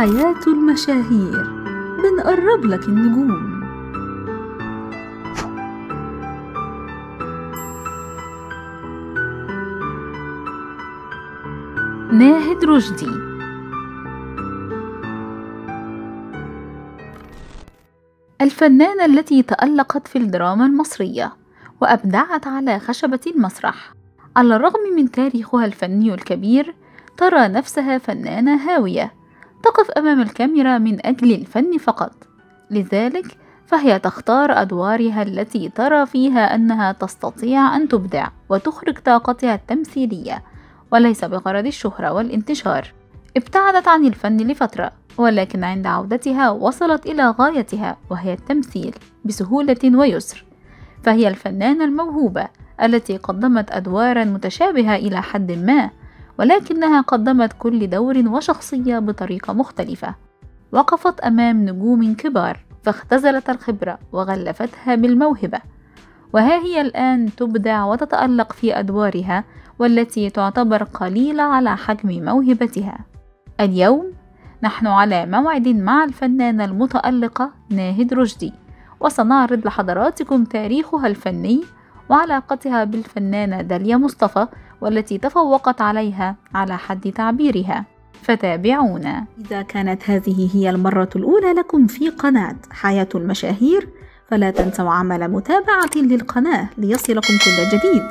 حياة المشاهير. بنقرب لك النجوم. ناهد رشدي. الفنانة التي تألقت في الدراما المصرية وأبدعت على خشبة المسرح. على الرغم من تاريخها الفني الكبير ترى نفسها فنانة هاوية. تقف أمام الكاميرا من أجل الفن فقط. لذلك فهي تختار أدوارها التي ترى فيها أنها تستطيع أن تبدع وتخرج طاقتها التمثيلية وليس بغرض الشهرة والانتشار. ابتعدت عن الفن لفترة ولكن عند عودتها وصلت إلى غايتها وهي التمثيل بسهولة ويسر. فهي الفنانة الموهوبة التي قدمت أدوارا متشابهة إلى حد ما ولكنها قدمت كل دور وشخصية بطريقة مختلفة. وقفت أمام نجوم كبار فاختزلت الخبرة وغلفتها بالموهبة. وها هي الآن تبدع وتتألق في أدوارها والتي تعتبر قليلة على حجم موهبتها. اليوم نحن على موعد مع الفنانة المتألقة ناهد رشدي وسنعرض لحضراتكم تاريخها الفني وعلاقتها بالفنانة داليا مصطفى والتي تفوقت عليها على حد تعبيرها. فتابعونا. إذا كانت هذه هي المرة الأولى لكم في قناة حياة المشاهير فلا تنسوا عمل متابعة للقناة ليصلكم كل جديد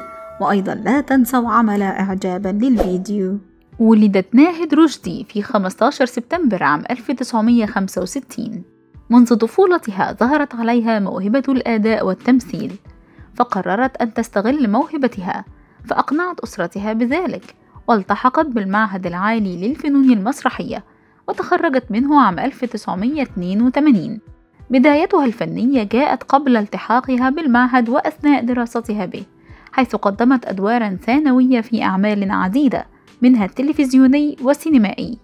وأيضا لا تنسوا عمل إعجابا للفيديو. ولدت ناهد رشدي في 15 سبتمبر عام 1965 منذ طفولتها ظهرت عليها موهبة الأداء والتمثيل فقررت أن تستغل موهبتها فأقنعت أسرتها بذلك والتحقت بالمعهد العالي للفنون المسرحية وتخرجت منه عام 1982 بدايتها الفنية جاءت قبل التحاقها بالمعهد وأثناء دراستها به حيث قدمت أدوارا ثانوية في أعمال عديدة منها التلفزيوني والسينمائي.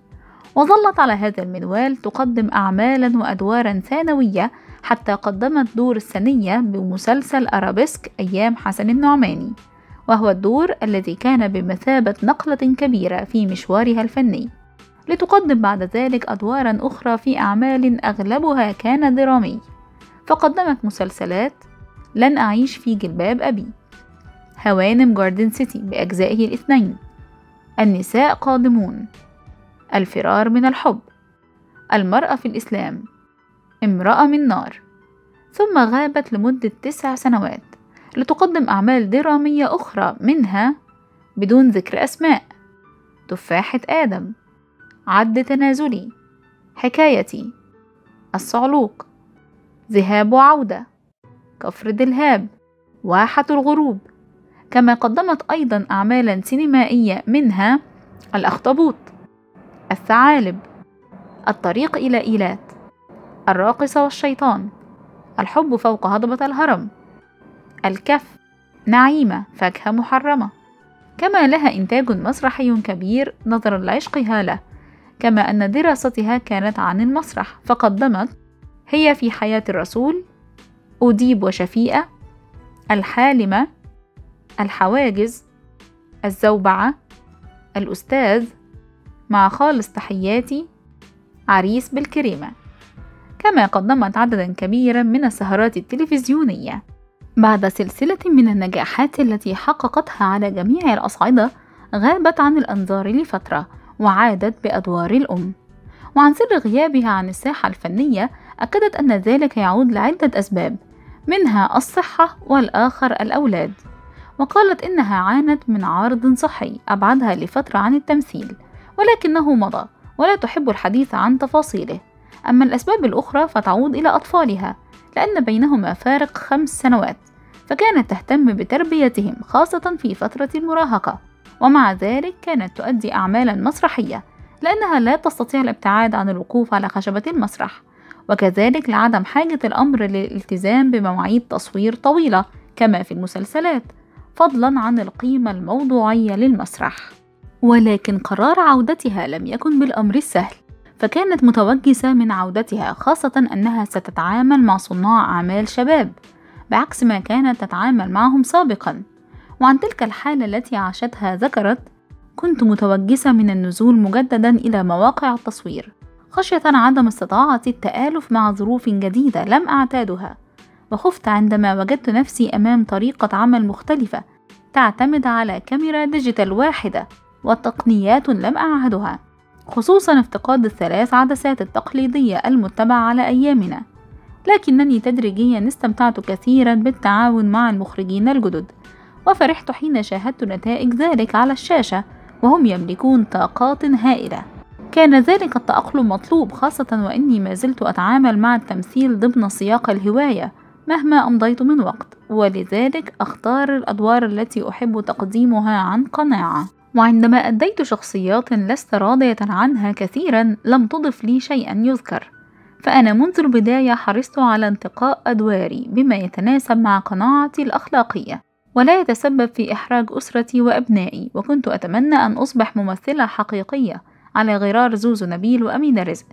وظلت على هذا المنوال تقدم أعمالا وأدوارا ثانوية حتى قدمت دور السنية بمسلسل أرابيسك أيام حسن النعماني. وهو الدور الذي كان بمثابة نقلة كبيرة في مشوارها الفني. لتقدم بعد ذلك أدوارا أخرى في أعمال أغلبها كان درامي. فقدمت مسلسلات لن أعيش في جلباب أبي هوانم جاردن سيتي بأجزائه الاثنين. النساء قادمون الفرار من الحب المرأة في الإسلام امرأة من نار ثم غابت لمدة تسع سنوات. لتقدم أعمال درامية أخرى منها بدون ذكر أسماء. تفاحة آدم. عد تنازلي. حكايتي. الصعلوق. ذهاب وعودة. كفر دلهاب. واحة الغروب. كما قدمت أيضا أعمالا سينمائية منها الأخطبوط. الثعالب. الطريق إلى إيلات. الراقصة والشيطان. الحب فوق هضبة الهرم. الكف. نعيمة فاكهة محرمة. كما لها إنتاج مسرحي كبير نظرا لعشقها له. كما أن دراستها كانت عن المسرح فقدمت هي في حياة الرسول أديب وشفيقة الحالمة الحواجز الزوبعة الأستاذ مع خالص تحياتي عريس بالكريمة. كما قدمت عددا كبيرا من السهرات التلفزيونية. بعد سلسلة من النجاحات التي حققتها على جميع الأصعدة غابت عن الأنظار لفترة وعادت بأدوار الأم. وعن سر غيابها عن الساحة الفنية أكدت أن ذلك يعود لعدة أسباب منها الصحة والآخر الأولاد. وقالت إنها عانت من عارض صحي أبعدها لفترة عن التمثيل ولكنه مضى ولا تحب الحديث عن تفاصيله. أما الأسباب الأخرى فتعود إلى أطفالها لأن بينهما فارق خمس سنوات فكانت تهتم بتربيتهم خاصة في فترة المراهقة. ومع ذلك كانت تؤدي أعمالا مسرحية لأنها لا تستطيع الابتعاد عن الوقوف على خشبة المسرح. وكذلك لعدم حاجة الأمر للالتزام بمواعيد تصوير طويلة كما في المسلسلات فضلا عن القيمة الموضوعية للمسرح. ولكن قرار عودتها لم يكن بالأمر السهل. فكانت متوجسة من عودتها خاصة أنها ستتعامل مع صناع أعمال شباب بعكس ما كانت تتعامل معهم سابقا. وعن تلك الحالة التي عاشتها ذكرت كنت متوجسة من النزول مجددا إلى مواقع التصوير خشية عدم استطاعة التآلف مع ظروف جديدة لم أعتادها وخفت عندما وجدت نفسي أمام طريقة عمل مختلفة تعتمد على كاميرا ديجيتال واحدة وتقنيات لم أعهدها. خصوصا افتقاد الثلاث عدسات التقليدية المتبعة على أيامنا. لكنني تدريجيا استمتعت كثيرا بالتعاون مع المخرجين الجدد وفرحت حين شاهدت نتائج ذلك على الشاشة وهم يملكون طاقات هائلة. كان ذلك التأقلم مطلوب خاصة وإني ما زلت أتعامل مع التمثيل ضمن سياق الهواية مهما أمضيت من وقت. ولذلك أختار الأدوار التي أحب تقديمها عن قناعة. وعندما أديت شخصيات لست راضية عنها كثيرا لم تضف لي شيئا يذكر. فأنا منذ البداية حرصت على انتقاء أدواري بما يتناسب مع قناعتي الأخلاقية ولا يتسبب في إحراج أسرتي وأبنائي وكنت أتمنى أن أصبح ممثلة حقيقية على غرار زوزو نبيل وأمينة رزق.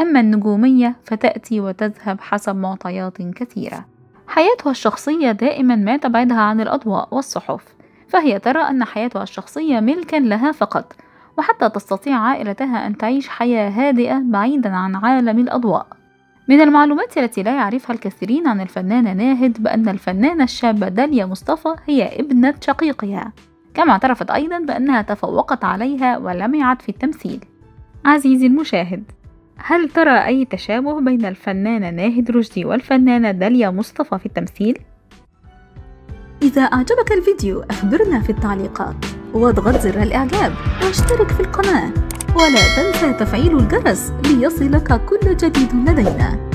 أما النجومية فتأتي وتذهب حسب معطيات كثيرة. حياتها الشخصية دائما ما تبعدها عن الأضواء والصحف. فهي ترى أن حياتها الشخصية ملكا لها فقط وحتى تستطيع عائلتها أن تعيش حياة هادئة بعيدا عن عالم الأضواء من المعلومات التي لا يعرفها الكثيرين عن الفنانة ناهد بأن الفنانة الشابة داليا مصطفى هي ابنة شقيقها كما اعترفت أيضا بأنها تفوقت عليها ولمعت في التمثيل عزيزي المشاهد هل ترى أي تشابه بين الفنانة ناهد رشدي والفنانة داليا مصطفى في التمثيل؟ إذا أعجبك الفيديو أخبرنا في التعليقات واضغط زر الإعجاب واشترك في القناة. ولا تنسى تفعيل الجرس ليصلك كل جديد لدينا.